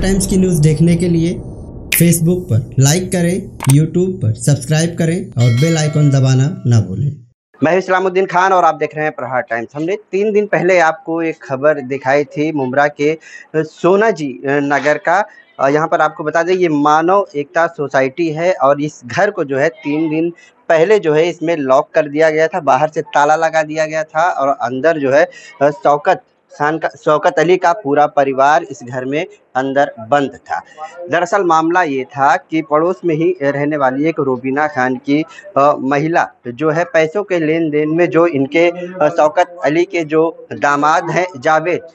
Times की news देखने के लिए फेसबुक पर लाइक करें यूट्यूब पर सब्सक्राइब करें और बेल आइकॉन दबाना ना भूलें। मैं इस्लामुद्दीन खान और आप देख रहे हैं प्रहार टाइम्स हमने तीन दिन पहले आपको एक खबर दिखाई थी मुमरा के सोना जी नगर का। यहाँ पर आपको बता दें, ये मानव एकता सोसाइटी है और इस घर को जो है तीन दिन पहले जो है इसमें लॉक कर दिया गया था, बाहर से ताला लगा दिया गया था और अंदर जो है शौकत शौकत अली का पूरा परिवार इस घर में अंदर बंद था। दरअसल मामला ये था कि पड़ोस में ही रहने वाली एक रूबीना खान की आ, महिला जो है पैसों के लेन देन में जो इनके शौकत अली के जो दामाद हैं जावेद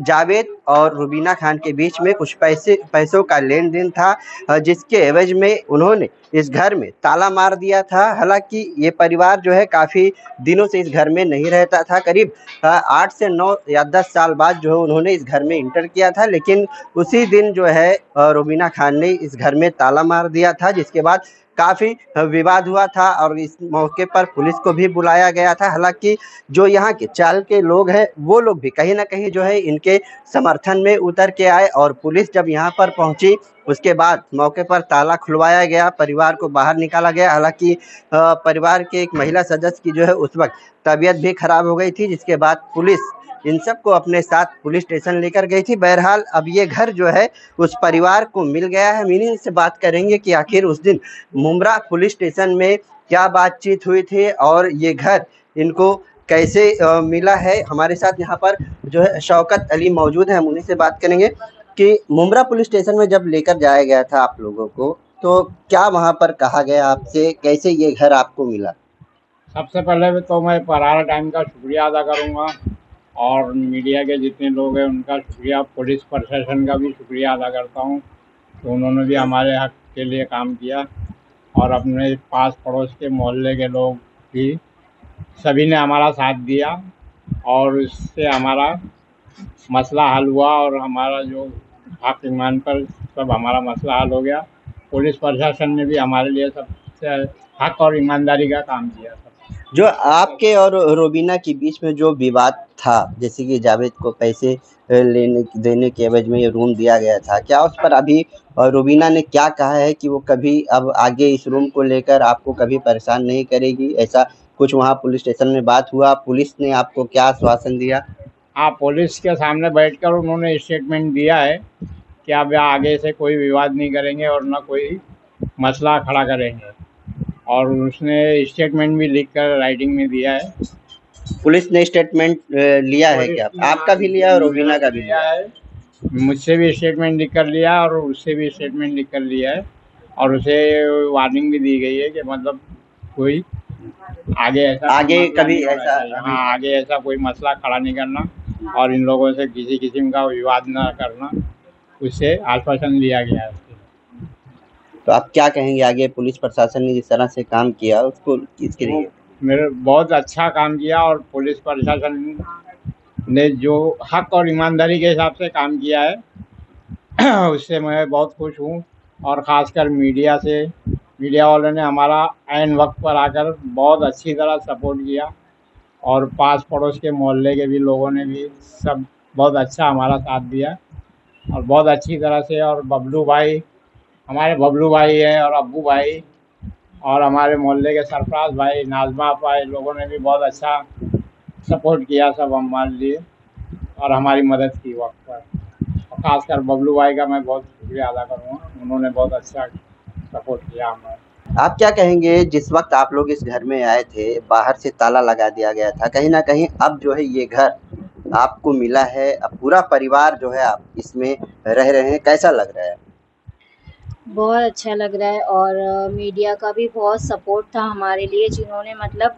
जावेद और रुबीना खान के बीच में कुछ पैसे, पैसों का लेन देन था जिसके एवज में उन्होंने इस घर में ताला मार दिया था। हालाँकि ये परिवार जो है काफ़ी दिनों से इस घर में नहीं रहता था। करीब आठ से नौ या दस साल बाद जो है उन्होंने इस घर में इंटर किया था, लेकिन उसी दिन जो है रुबीना खान ने इस घर में ताला मार दिया था, जिसके बाद काफ़ी विवाद हुआ था और इस मौके पर पुलिस को भी बुलाया गया था। हालाँकि जो यहाँ के चाल के लोग हैं, वो लोग भी कहीं ना कहीं जो है इनके समर्थन में उतर के आए और पुलिस जब यहाँ पर पहुँची, उसके बाद मौके पर ताला खुलवाया गया, परिवार को बाहर निकाला गया। हालाँकि परिवार के एक महिला सदस्य की जो है उस वक्त तबीयत भी खराब हो गई थी, जिसके बाद पुलिस इन सबको अपने साथ पुलिस स्टेशन लेकर गई थी। बहरहाल अब ये घर जो है उस परिवार को मिल गया है। मीनिंग से बात करेंगे कि आखिर उस दिन मुमरा पुलिस स्टेशन में क्या बातचीत हुई थी और ये घर इनको कैसे आ, मिला है। हमारे साथ यहाँ पर जो है शौकत अली मौजूद है। हम उन्हीं से बात करेंगे कि मुमरा पुलिस स्टेशन में जब लेकर जाया गया था आप लोगों को तो क्या वहाँ पर कहा गया आपसे कैसे ये घर आपको मिला? सबसे पहले तो मैं परारा टाइम का शुक्रिया अदा करूँगा। और मीडिया के जितने लोग हैं, उनका शुक्रिया। पुलिस प्रशासन का भी शुक्रिया अदा करता हूँ। तो उन्होंने भी हमारे हक के लिए काम किया। और अपने पास पड़ोस के मोहल्ले के लोग भी, सभी ने हमारा साथ दिया। और इससे हमारा मसला हल हुआ और हमारा जो हक ईमान पर सब हमारा मसला हल हो गया। पुलिस प्रशासन ने भी हमारे लिए सबसे हक और ईमानदारी का काम किया। जो आपके और रोबीना के बीच में जो विवाद था, जैसे कि जावेद को पैसे लेने देने के एवज में ये रूम दिया गया था, क्या उस पर अभी रुबीना ने क्या कहा है कि वो कभी अब आगे इस रूम को लेकर आपको कभी परेशान नहीं करेगी? ऐसा कुछ वहाँ पुलिस स्टेशन में बात हुआ, पुलिस ने आपको क्या आश्वासन दिया? हाँ पुलिस के सामने बैठकर उन्होंने स्टेटमेंट दिया है कि अब आगे से कोई विवाद नहीं करेंगे और ना कोई मसला खड़ा करेंगे। और उसने स्टेटमेंट भी लिख कर राइटिंग में दिया है। पुलिस ने स्टेटमेंट लिया है क्या? आपका भी लिया और रोबीना का भी लिया? है। मुझसे भी स्टेटमेंट लिख कर लिया और उससे भी स्टेटमेंट लिख कर लिया है। और उसे वार्निंग भी दी गई है कि मतलब कोई आगे ऐसा आगे कभी ऐसा हाँ आगे ऐसा कोई मसला खड़ा नहीं करना और इन लोगों से किसी किस्म का विवाद न करना। उससे आश्वासन लिया गया है। तो आप क्या कहेंगे आगे? पुलिस प्रशासन ने जिस तरह से काम किया, उसको इसके लिए? मेरे बहुत अच्छा काम किया और पुलिस प्रशासन ने जो हक और ईमानदारी के हिसाब से काम किया है, उससे मैं बहुत खुश हूँ और ख़ासकर मीडिया से। मीडिया वालों ने हमारा एन वक्त पर आकर बहुत अच्छी तरह सपोर्ट किया और पास पड़ोस के मोहल्ले के भी लोगों ने भी सब बहुत अच्छा हमारा साथ दिया और बहुत अच्छी तरह से और बबलू भाई हमारे बबलू भाई हैं और अबू भाई और हमारे मोहल्ले के सरफराज भाई, नाजमा भाई, लोगों ने भी बहुत अच्छा सपोर्ट किया सब हमारे लिए और हमारी मदद की वक्त पर। ख़ासकर बबलू भाई का मैं बहुत शुक्रिया अदा करूँगा। उन्होंने बहुत अच्छा सपोर्ट किया हमें आप क्या कहेंगे, जिस वक्त आप लोग इस घर में आए थे, बाहर से ताला लगा दिया गया था, कहीं ना कहीं अब जो है ये घर आपको मिला है, अब पूरा परिवार जो है आप इसमें रह रहे हैं, कैसा लग रहा है? बहुत अच्छा लग रहा है और मीडिया का भी बहुत सपोर्ट था हमारे लिए, जिन्होंने मतलब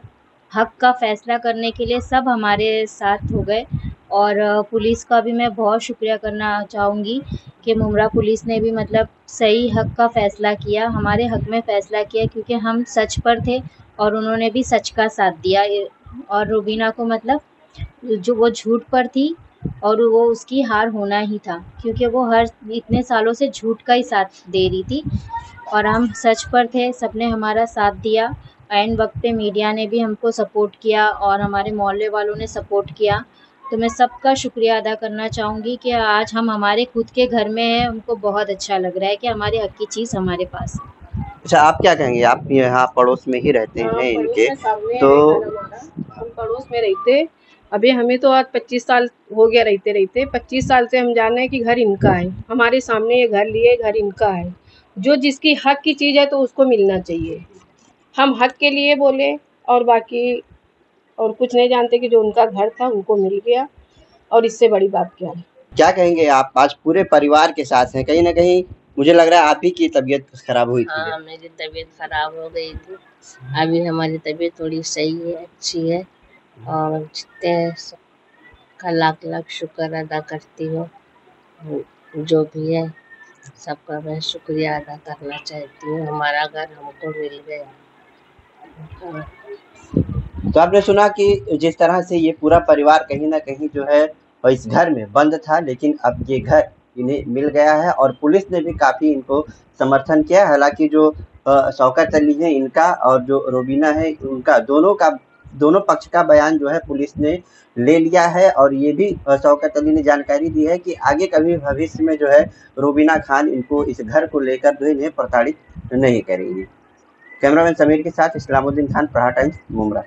हक का फ़ैसला करने के लिए सब हमारे साथ हो गए। और पुलिस का भी मैं बहुत शुक्रिया करना चाहूँगी कि मुमरा पुलिस ने भी मतलब सही हक का फ़ैसला किया, हमारे हक में फ़ैसला किया, क्योंकि हम सच पर थे और उन्होंने भी सच का साथ दिया। और रुबीना को मतलब जो वो झूठ पर थी और वो उसकी हार होना ही था क्योंकि वो हर इतने सालों से झूठ का ही साथ दे रही थी। और हम सच पर थे सबने हमारा साथ दिया। एंड वक्त पे मीडिया ने भी हमको सपोर्ट किया और हमारे मोहल्ले वालों ने सपोर्ट किया। तो मैं सबका शुक्रिया अदा करना चाहूँगी कि आज हम हमारे खुद के घर में हैं। हमको बहुत अच्छा लग रहा है कि हमारे हक की चीज़ हमारे पास है। अच्छा आप क्या कहेंगे? आप यहाँ पड़ोस में ही रहते हाँ, हैं इनके। है तो हम पड़ोस में रहते अभी हमें तो आज पच्चीस साल हो गया रहते रहते। पच्चीस साल से हम जान रहे हैं कि घर इनका है। हमारे सामने ये घर लिए घर इनका है। जो जिसकी हक की चीज़ है तो उसको मिलना चाहिए। हम हक के लिए बोले और बाकी और कुछ नहीं जानते कि जो उनका घर था उनको मिल गया और इससे बड़ी बात क्या है। क्या कहेंगे आप? आज पूरे परिवार के साथ हैं। कहीं ना कहीं मुझे लग रहा है आप ही की तबीयत खराब हुई थी। हाँ मेरी तबीयत खराब हो गई थी। अभी हमारी तबीयत थोड़ी सही है अच्छी है। और जितने का लाख लाख शुक्र अदा करती हूँ, जो भी है, सबका मैं शुक्रिया अदा करना चाहती हूँ हमारा घर हमको मिल गया। तो आपने सुना कि जिस तरह से ये पूरा परिवार कहीं ना कहीं जो है, इस घर में बंद था, लेकिन अब ये घर इन्हें मिल गया है और पुलिस ने भी काफ़ी इनको समर्थन किया हालाँकि जो शौकत अली है इनका और जो रोबीना है, उनका दोनों का दोनों पक्ष का बयान जो है पुलिस ने ले लिया है और ये भी शौकत अली ने जानकारी दी है कि आगे कभी भविष्य में जो है रूबीना खान इनको इस घर को लेकर जो इन्हें प्रताड़ित नहीं करेगी। कैमरामैन समीर के साथ इस्लामुद्दीन खान प्रहार टाइम्स मुमरा